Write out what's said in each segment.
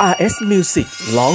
RS Music ร้อ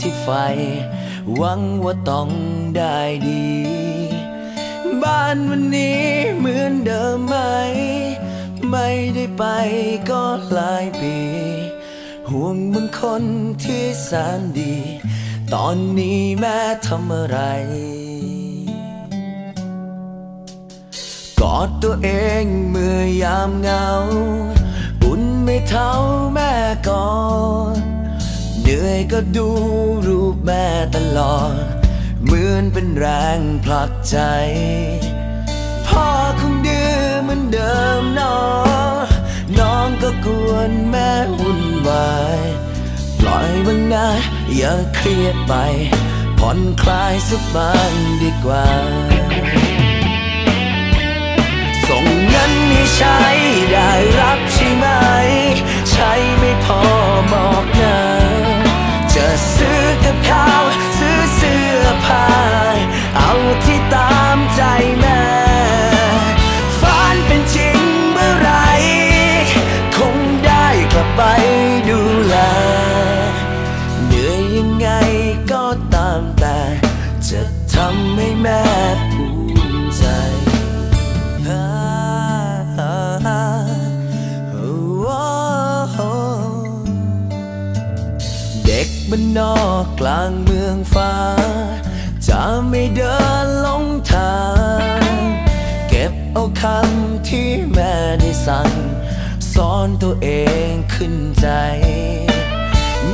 ที่ใฝ่หวังว่าต้องได้ดี บ้านวันนี้เหมือนเดิมไหม ไม่ได้ไปก็หลายปี ห่วงบางคนที่แสนดี ตอนนี้แม่ทำอะไรกอดตัวเองเมื่อยามเหงาอุ่นไม่เท่าแม่กอดเหนื่ อยก็ดูรูปแม่ตลอด เหมือนเป็นแรงผลักใจ พ่อคงดื้อเหมือนเดิมเนอน้องก็กวนแม่วุ่นวาย ปล่อยมันนะอย่าเครียดไป ผ่อนคลายสักบ้างดีกว่า ส่งเงินให้ใช้ได้รับใช่ไหม ใช้ไม่พอบอกนะ จะซื้อกับข้าวซื้อเสื้อผ้าเอา กลางเมืองฟ้า จะไม่เดินหลงทาง เก็บเอาคำที่แม่ได้สั่งสอนตัวเองขึ้นใจ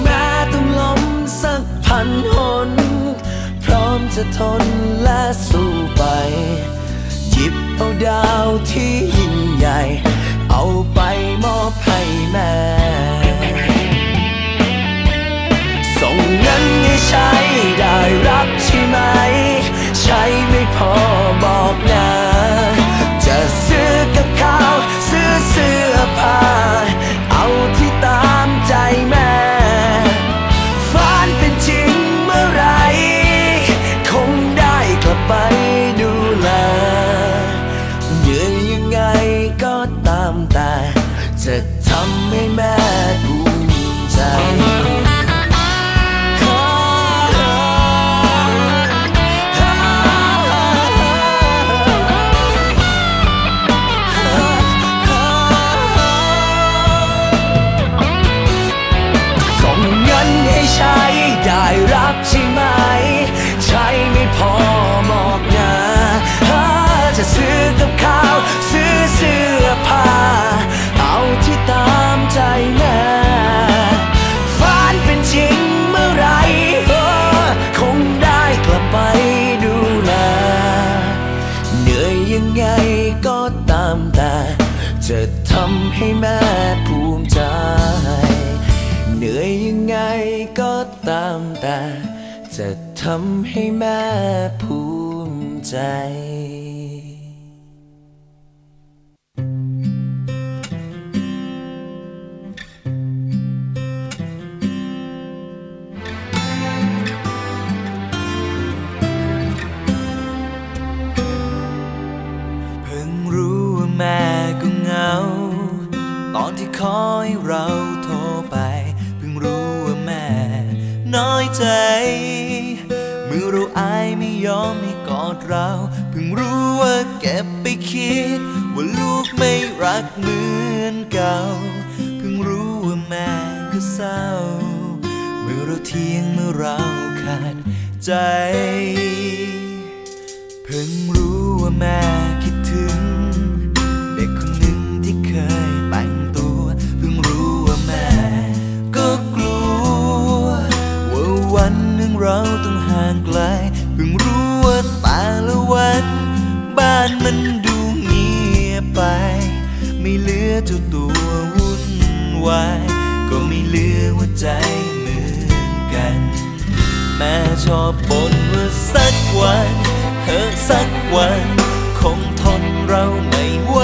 แม้ต้องล้มสักพันหน พร้อมจะทนและสู้ไป หยิบเอาดาวที่ยิ่งใหญ่ เอาไปมอบให้แม่ ใช้ได้รับใช่ไหม ใช้ไม่พอบอกนะ จะซื้อกับข้าวซื้อเสื้อผ้า เอาที่ตามใจแม่ฝันเป็นจริงเมื่อไร คงได้กลับไปดูแลเหนื่อยยังไงก็ตามแต่ จะทำให้แม่ ให้แม่ภูมิใจ เหนื่อยยังไงก็ตามแต่ จะทำให้แม่ภูมิใจ อนที่คอยเราโทรไป เพิ่งรู้ว่าแม่ น้อยใจ เมื่อเราอายไม่ยอมให้กอดเรา เพิ่งรู้ว่าเก็บไปคิด ว่าลูกไม่รักเหมือนเก่า เพิ่งรู้ว่าแม่ก็เศร้า เมื่อเราเทียงเมื่อเราขาดใจ เพิ่งรู้ว่าแม่คิดถึง เราต้องห่างไกลเพิ่งรู้ว่าแต่ละวัน บ้านมันดูเงียบไป ไม่เหลือเจ้าตัววุ่นวายก็ไม่เหลือหัวใจเหมือนกัน แม่ชอบบ่นว่าสักวันเธอสักวันคงทนเราไม่ไหว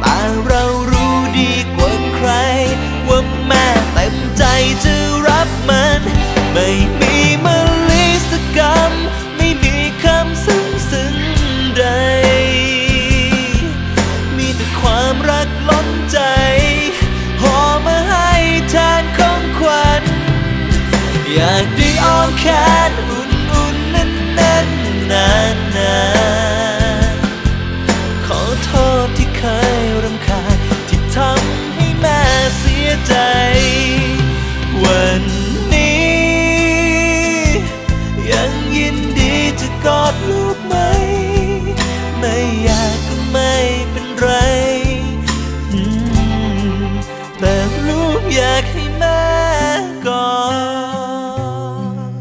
แต่เรารู้ดีกว่าใคร ว่าแม่เต็มใจจะรับมันไม่ มาลิสกรรมไม่มีคำซึ้งซึ้งใด มีแต่ความรักล้นใจหอมาให้ทานของขวัญ อยากได้อ้อมแขนอุ่นๆนั้นๆนานๆ อยากให้แม่กอด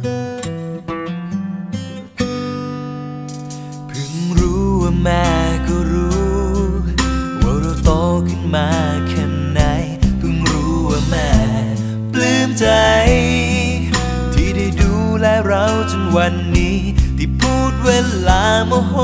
เพิ่งรู้ว่าแม่ก็รู้ ว่าเราโตขึ้นมาแค่ไหน เพิ่งรู้ว่าแม่ปลื้มใจ ที่ได้ดูแลเราจนวันนี้ ที่พูดเวลาโมโห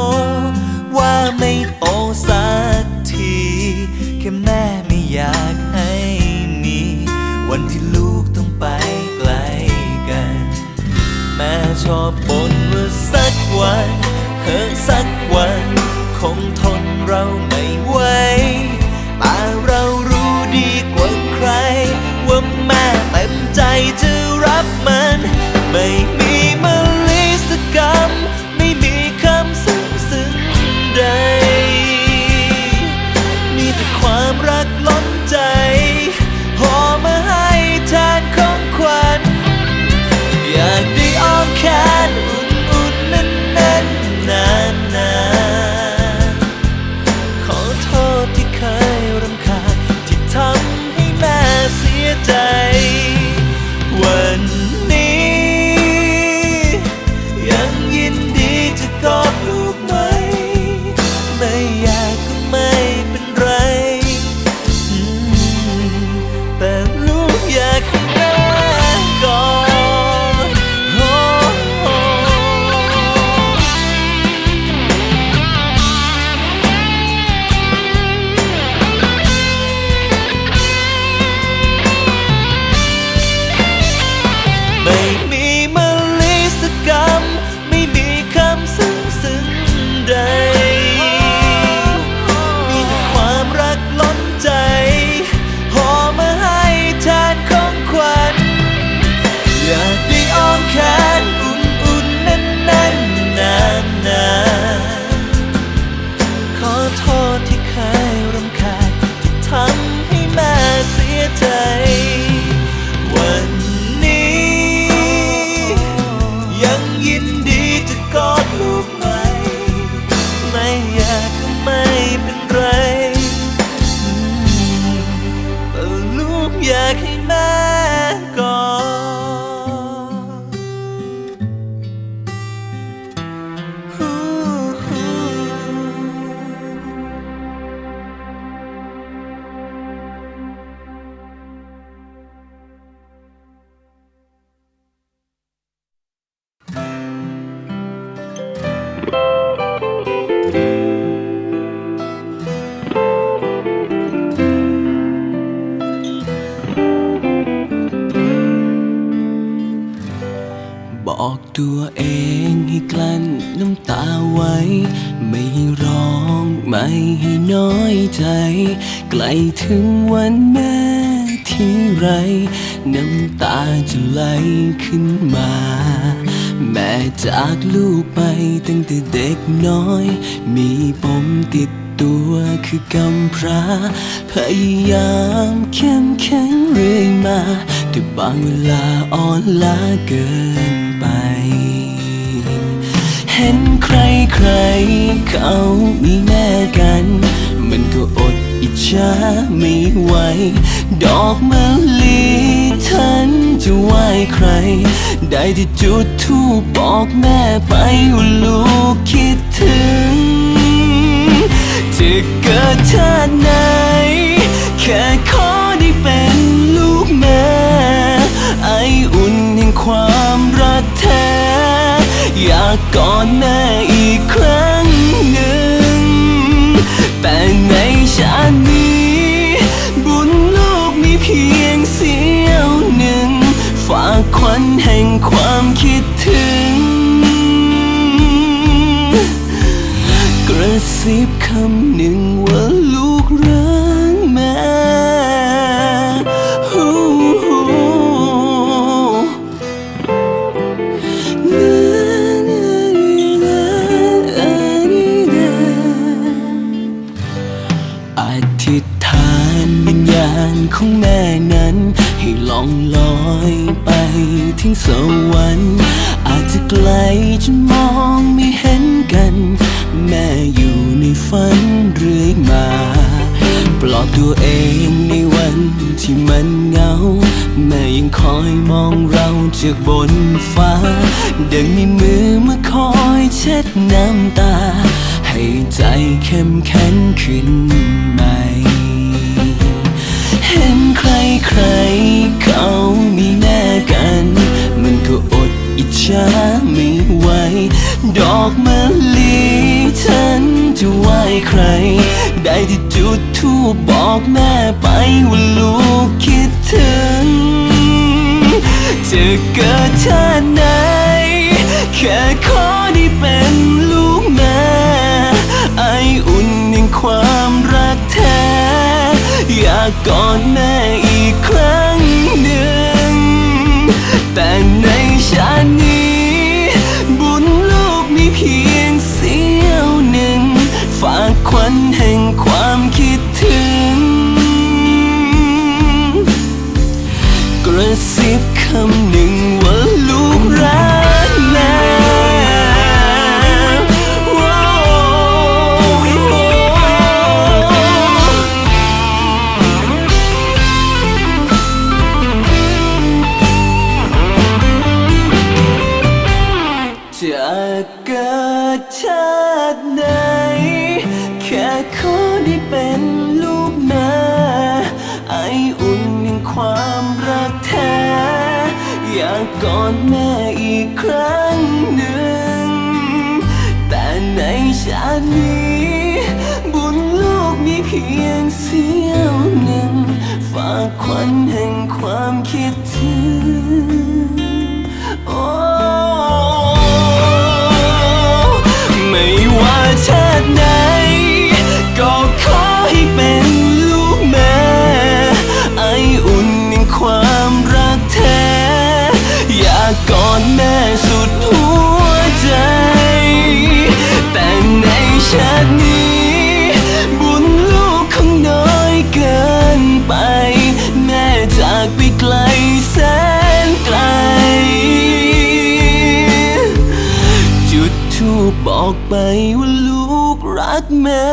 time กำพระพยายามเข้มแข็งเรื่อยมา แต่บางเวลาอ่อนล้าเกินไป เห็นใครใครเขามีแม่กัน มันก็อดอิจฉาไม่ไหว ดอกมะลิฉันจะไหวใคร ได้ที่จุดทูบบอกแม่ไปว่าลูกคิดถึง จะเกิดชาติไหน แค่ขอได้เป็นลูกแม่ ไออุ่นแห่งความรักแท้ อยากกอดแม่อีกครั้งหนึ่ง แต่ในชาตินี้ บุญลูกมีเพียงเสี้ยวหนึ่ง ฝากควันแห่งความคิด sleep coming well. ากกอดแม่อีกครั้งหนึ่ง แต่ในชาตินี้ บุญลูกมีเพียงเสี้ยวหนึ่ง ฝากควันแห่งความคิดถึง อนแม่สุดหัวใจ แต่ในชาตินี้ บุญลูกคงน้อยเกินไป แม่จากไปไกลแสนไกล จุดทูบบอกไปว่าลูกรักแม่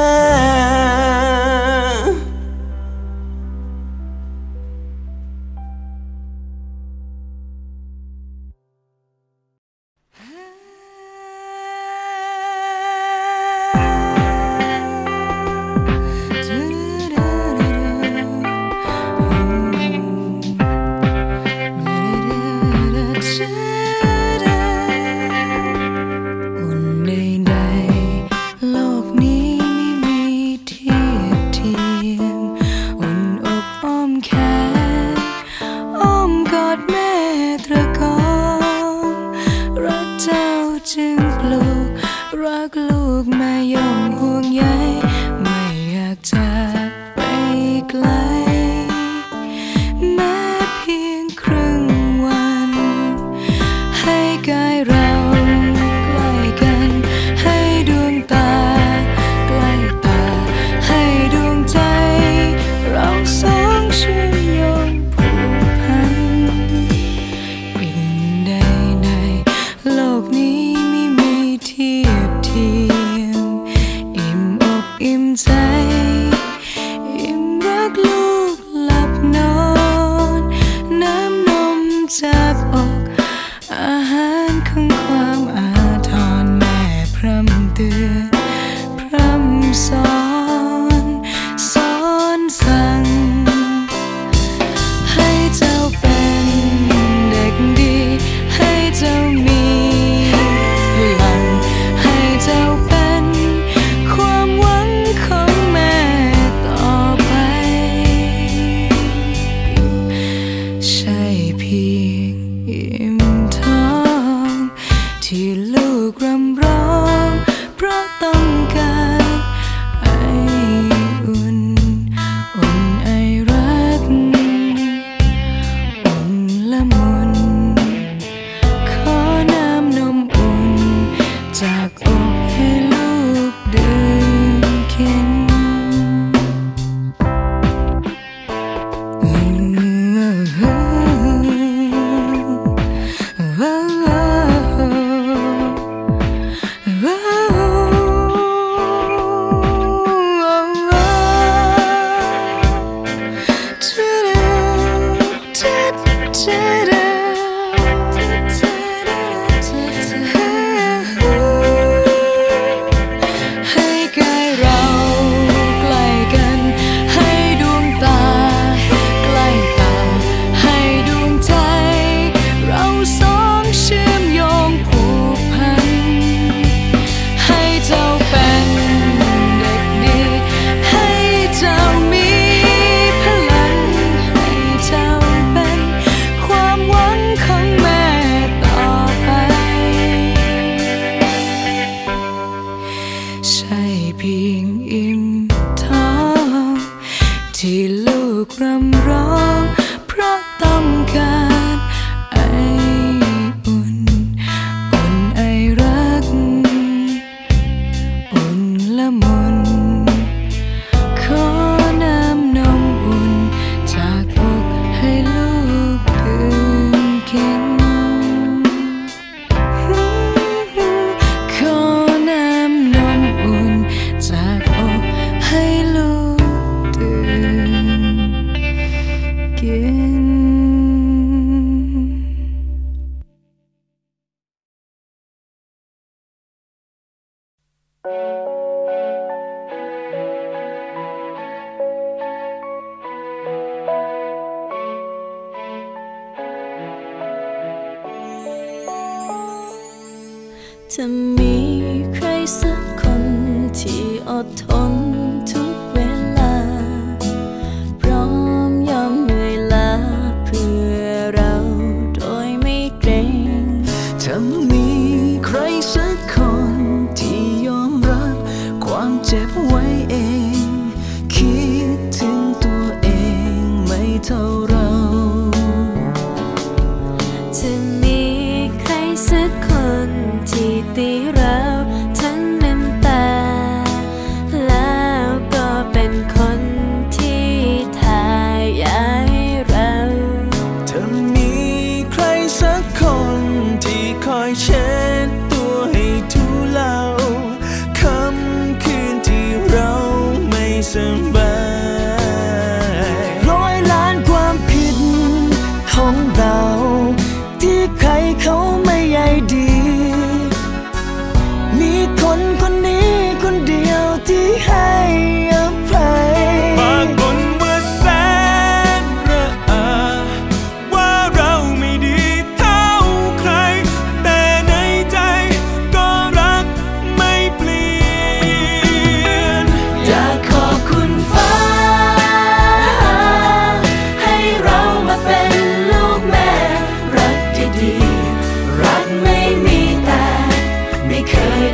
ไ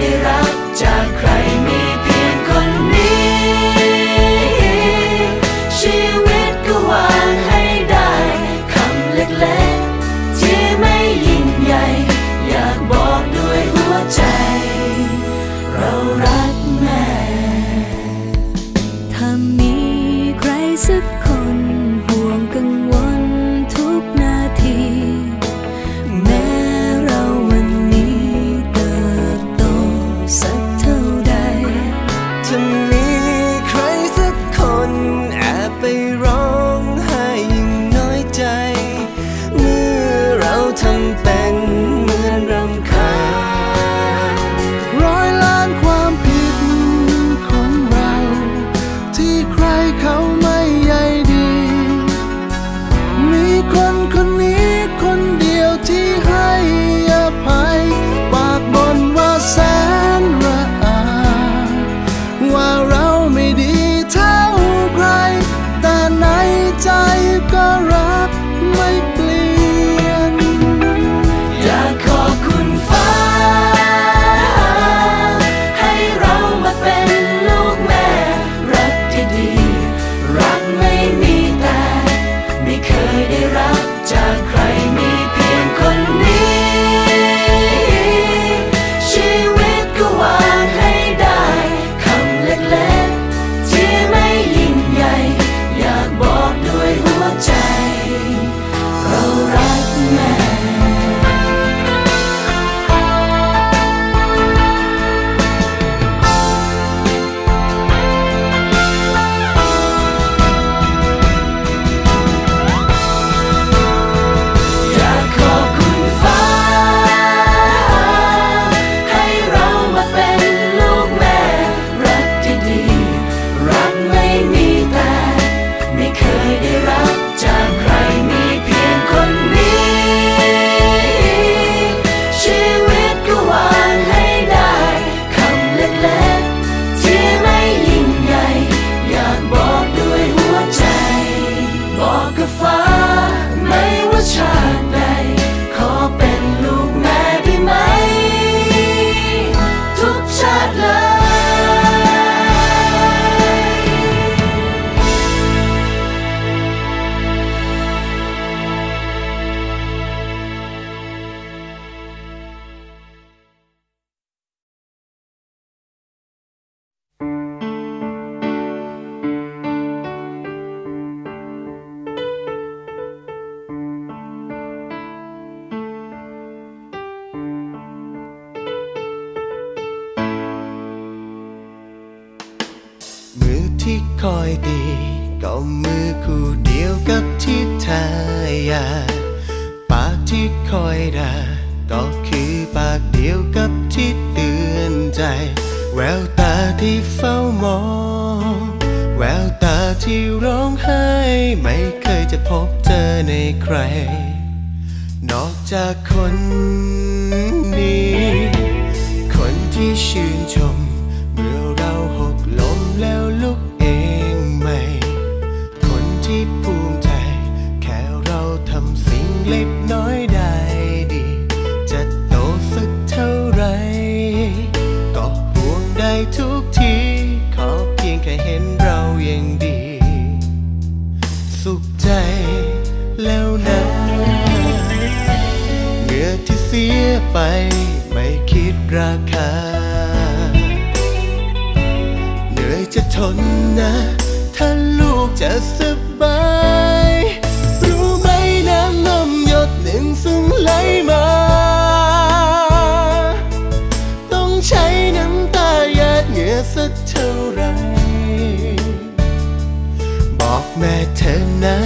า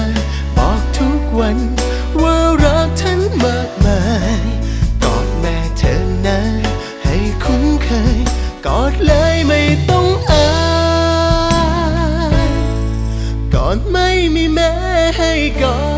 บอกทุกวันว่ารักท่านมากมายกอดแม่เธอนะให้คุ้นเคยกอดเลยไม่ต้องอายกอดไม่มีแม่ให้กอด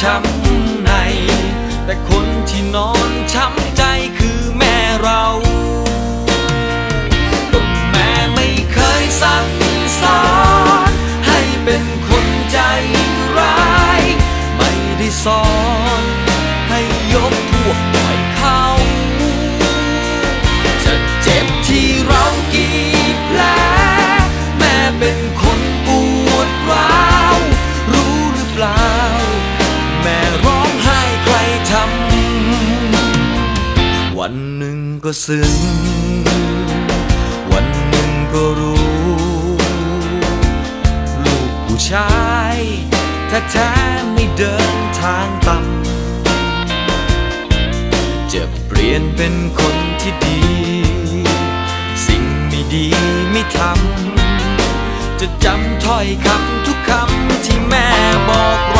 ช้ำใน แต่คนที่นอนช้ำใจคือแม่เราแม่ไม่เคยสั่งสอนให้เป็นคนใจร้าย ไม่ได้สอนให้ยกพวกปล่อยเขาจะเจ็บที่เรากี่แผลแม่เป็นคนปวดร้าว วันหนึ่งก็ซึ้ง วันหนึ่งก็รู้ ลูกผู้ชายถ้าแท้ไม่เดินทางต่ำจะเปลี่ยนเป็นคนที่ดี สิ่งไม่ดีไม่ทำ จะจำถ้อยคำทุกคำที่แม่บอก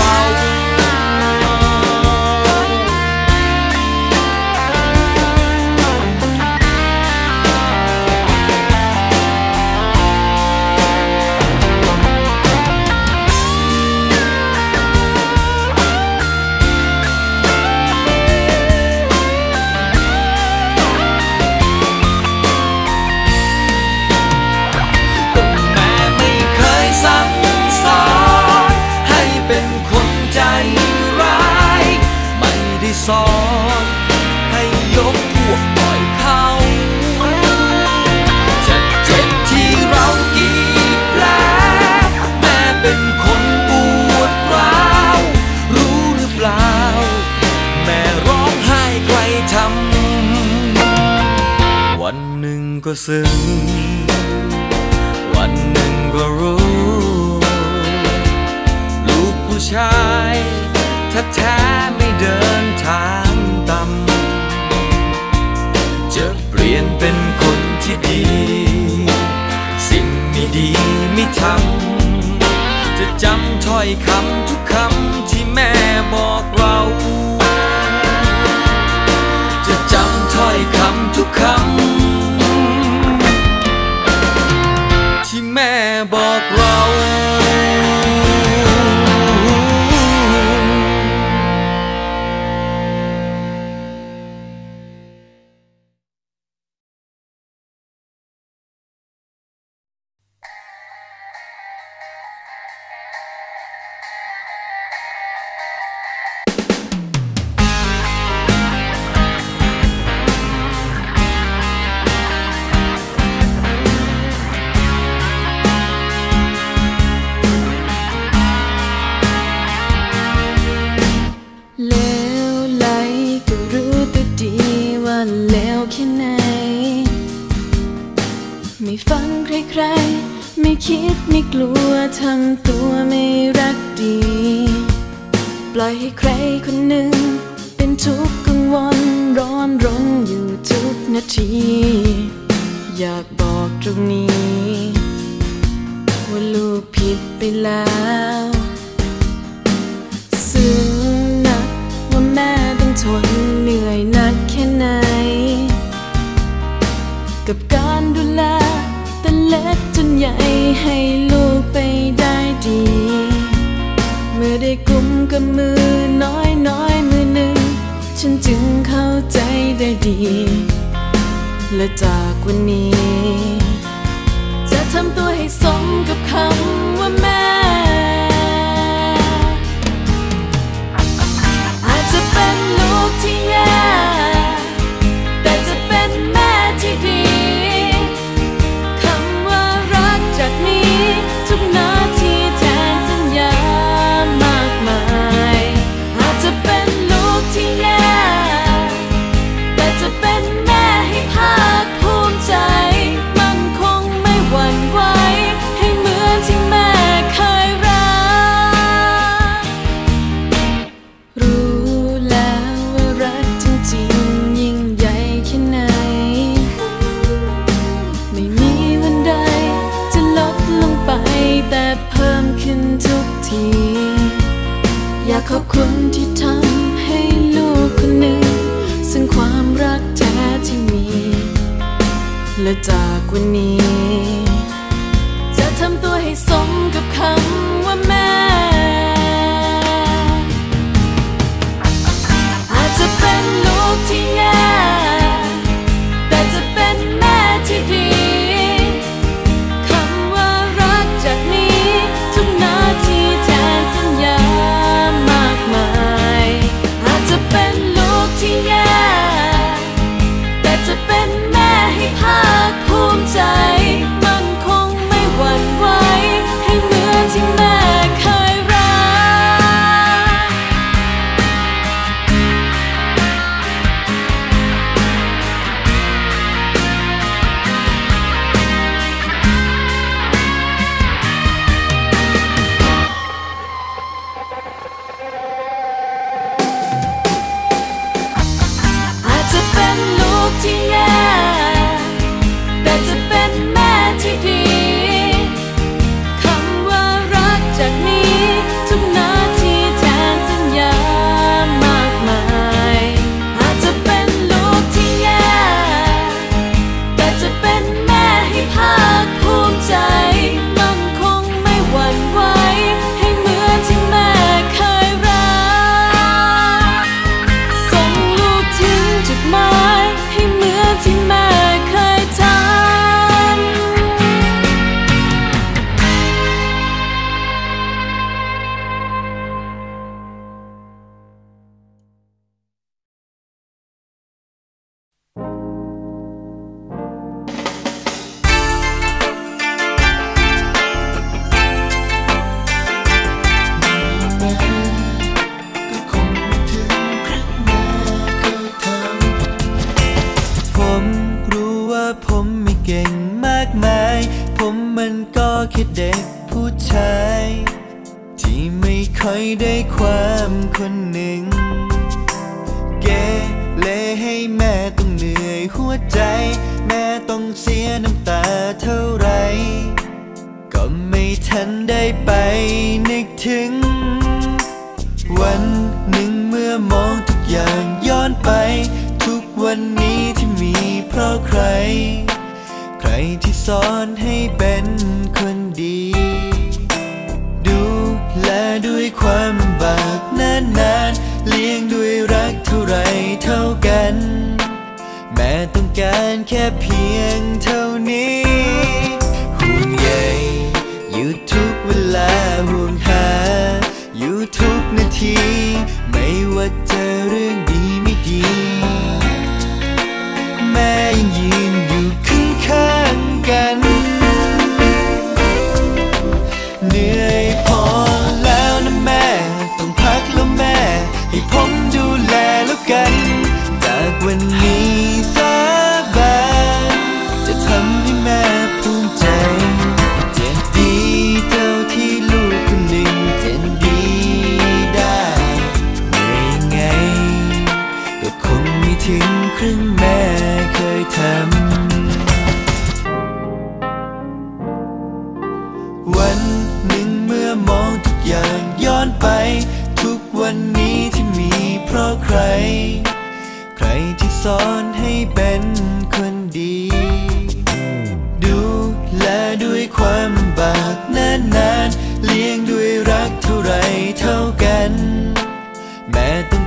ก็ซึ้ง วันหนึ่งก็รู้ ลูกผู้ชายถ้าแท้ไม่เดินทางต่ำจะเปลี่ยนเป็นคนที่ดี สิ่งไม่ดีไม่ทำ จะจำถ้อยคำทุกคำที่แม่บอกเรา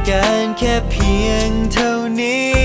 การแค่เพียงเท่านี้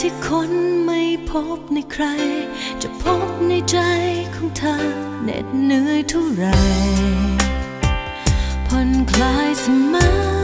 ที่คนไม่พบในใคร จะพบในใจของเธอเหน็ดเหนื่อยเท่าไรผ่อนคลายเสมอ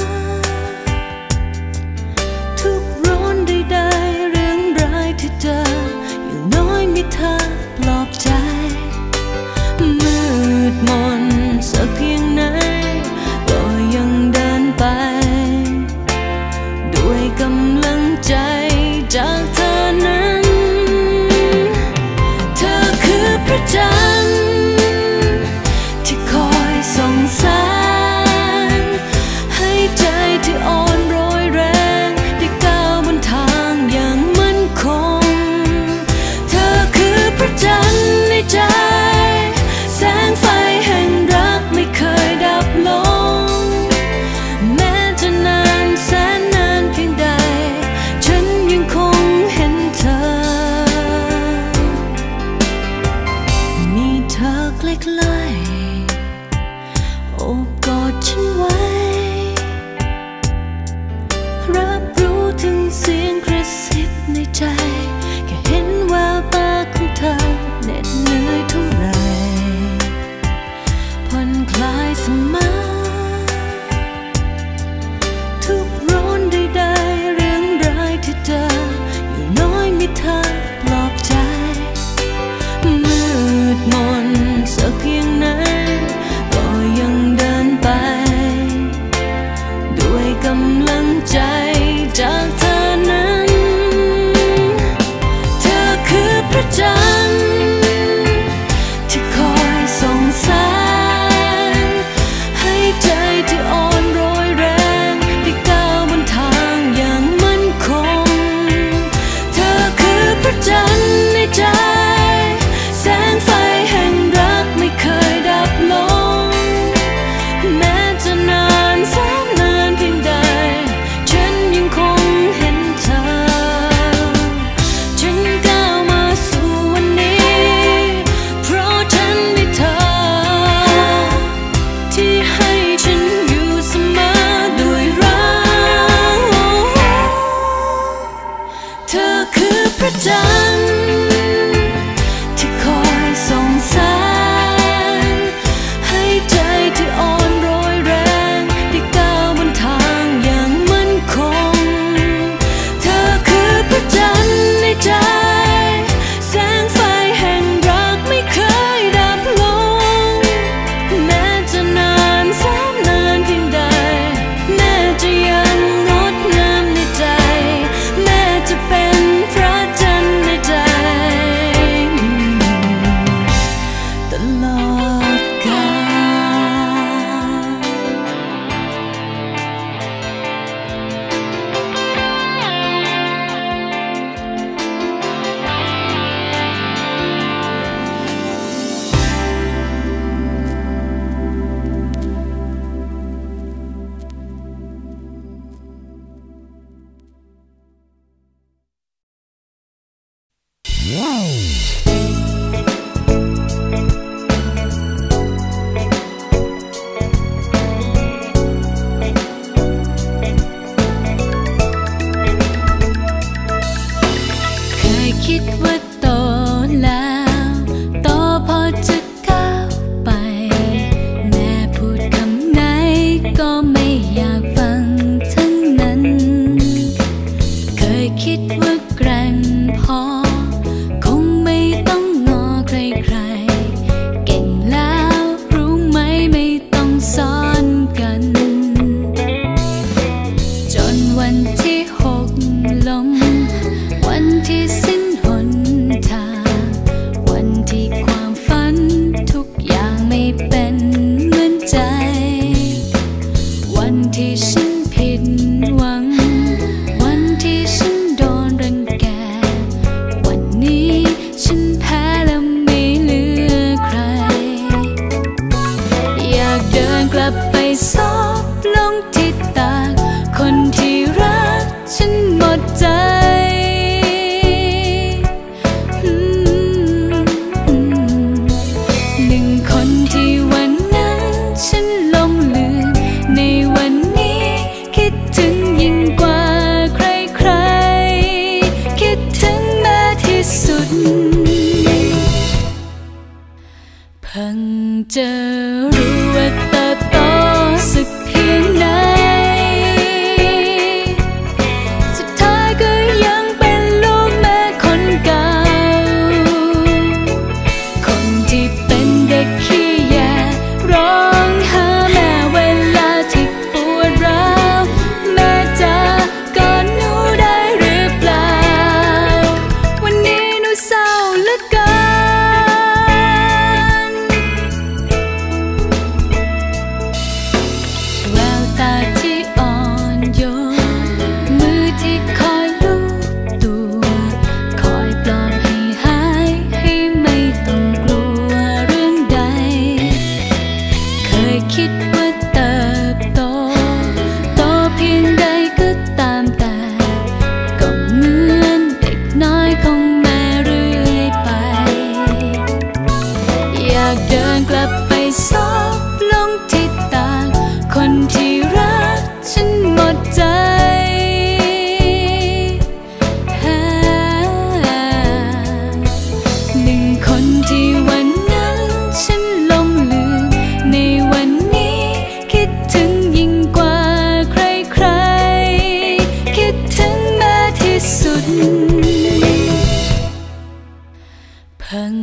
เพิ่ง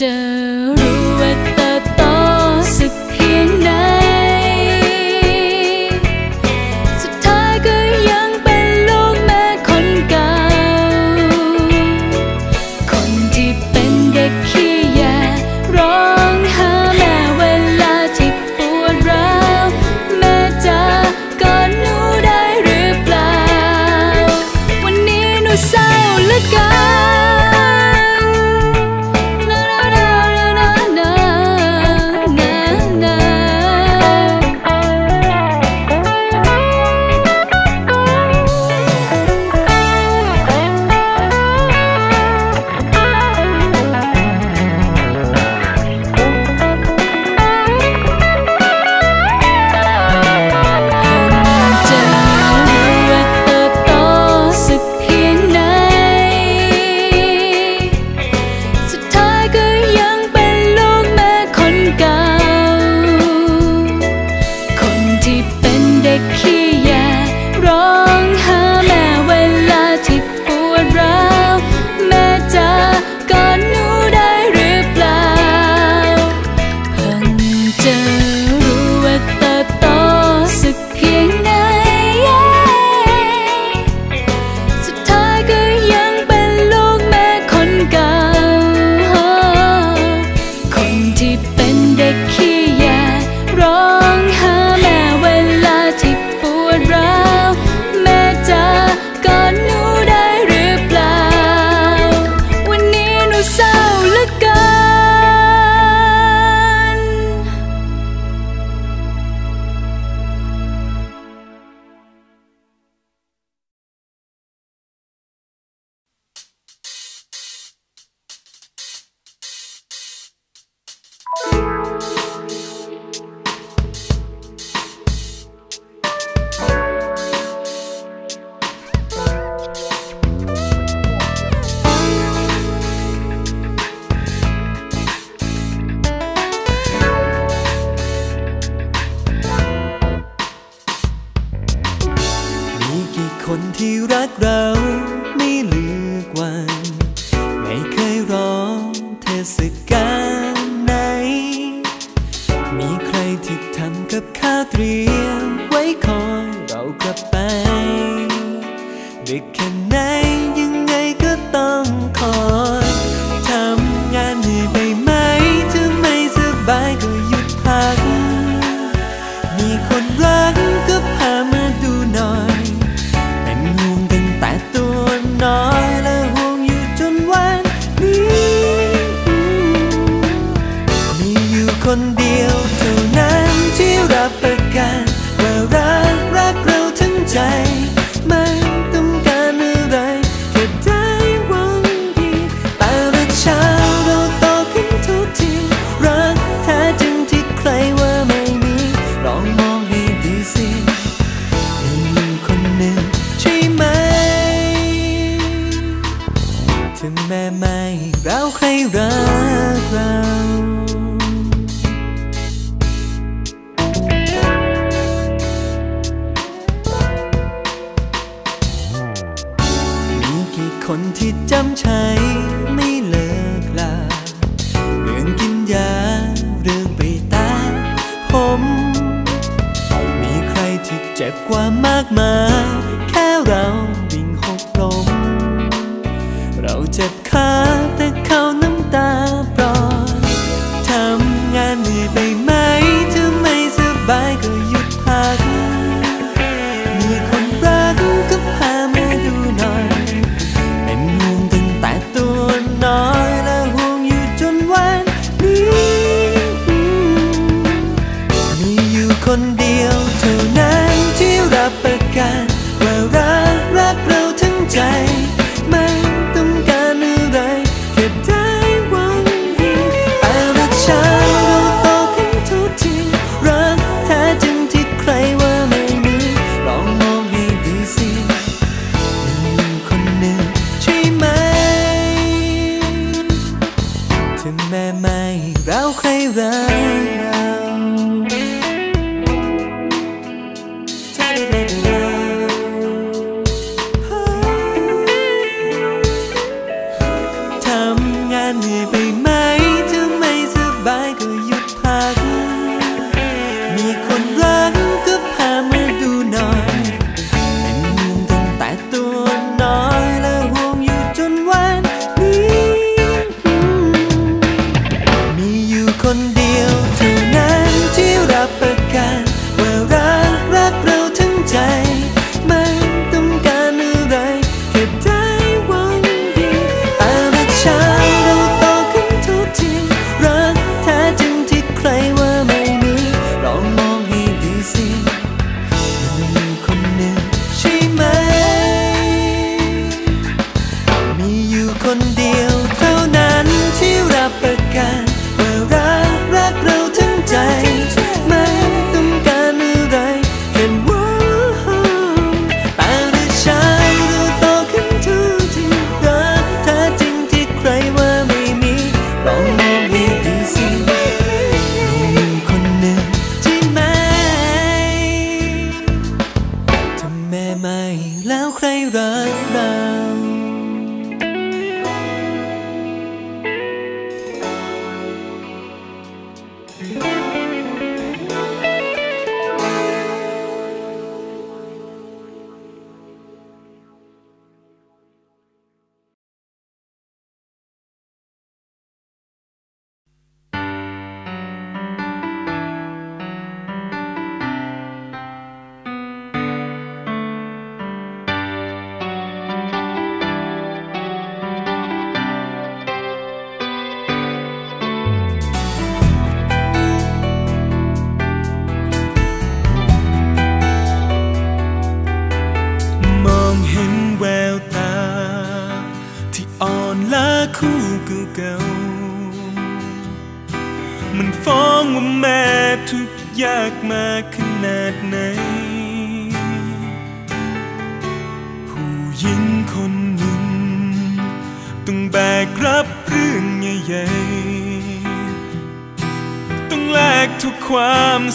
จะรู้ว่า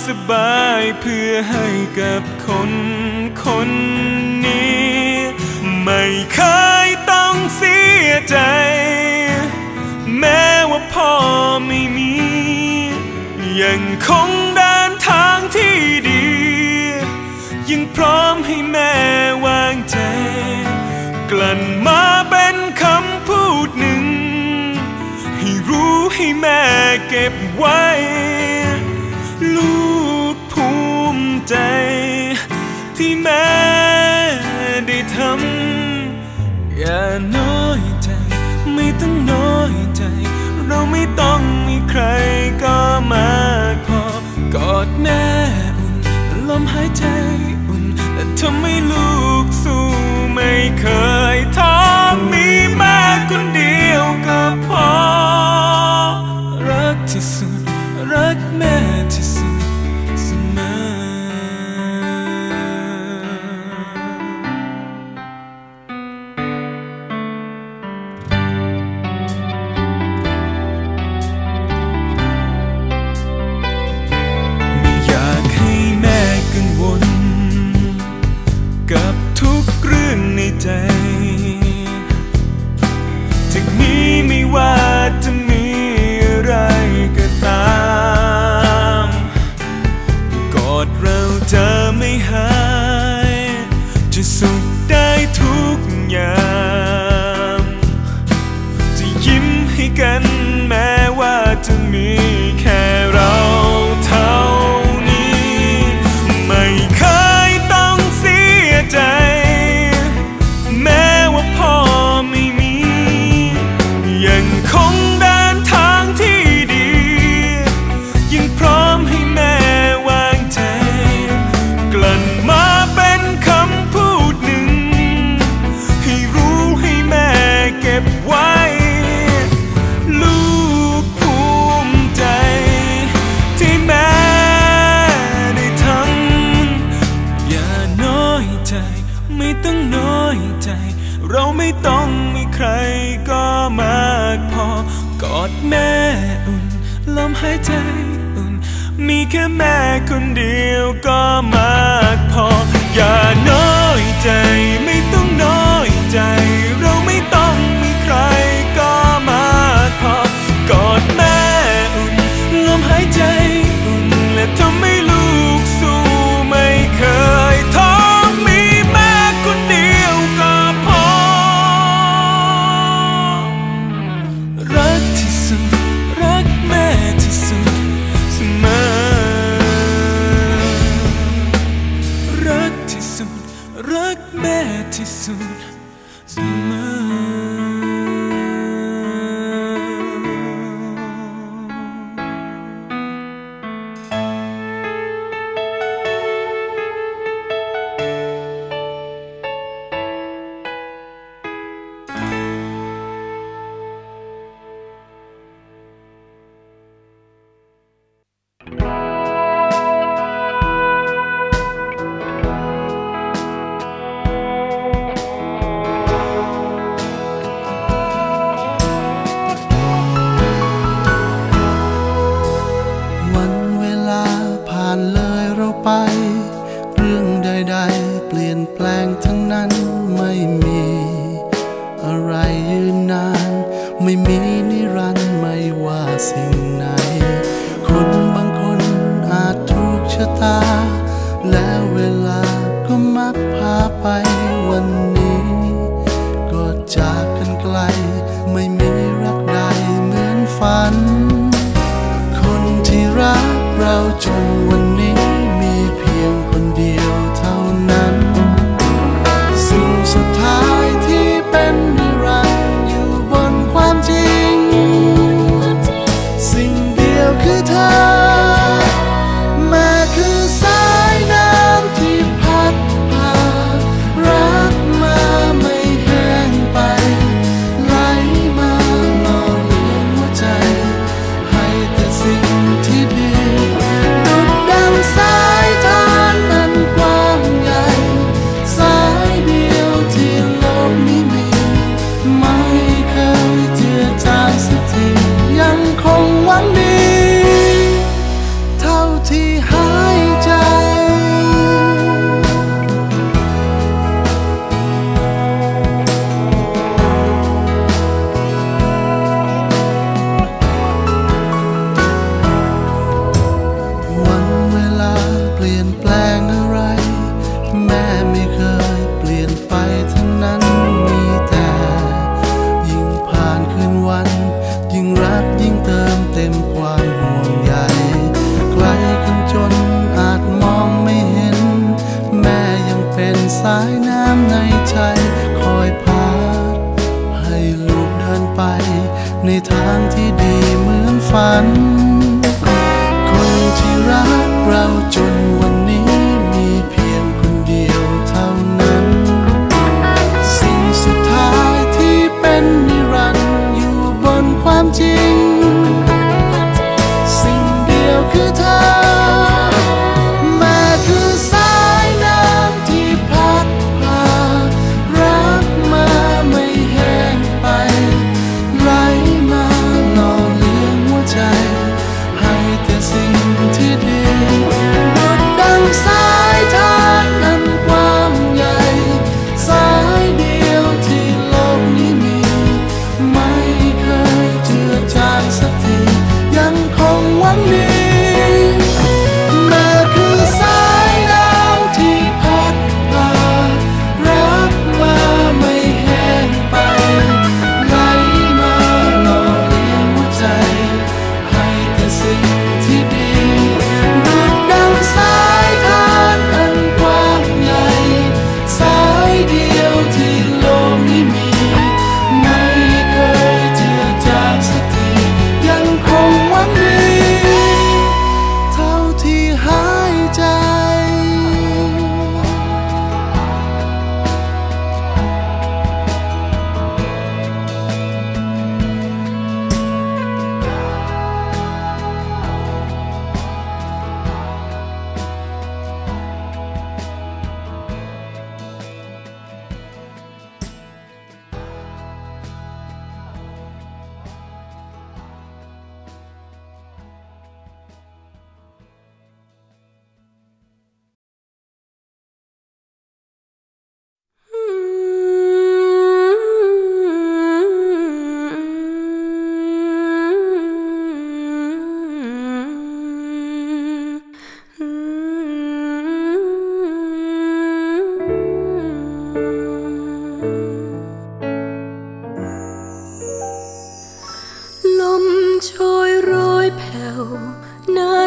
สบายเพื่อให้กับคนคนนี้ ไม่เคยต้องเสียใจ แม้ว่าพ่อไม่มี ยังคงเดินทางที่ดี ยังพร้อมให้แม่วางใจ กลั่นมาเป็นคำพูดหนึ่ง ให้รู้ให้แม่เก็บไว้ แม่อุ่นลมหายใจอุ่นแต่ทำให้ลูกสู้ไม่เคย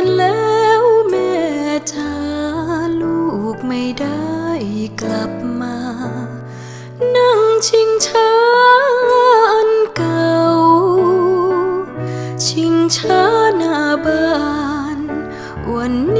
กันแล้วแม่ท้าลูกไม่ได้กลับมา นั่งชิงช้าอันเก่า ชิงช้าหน้าบ้านวันนี้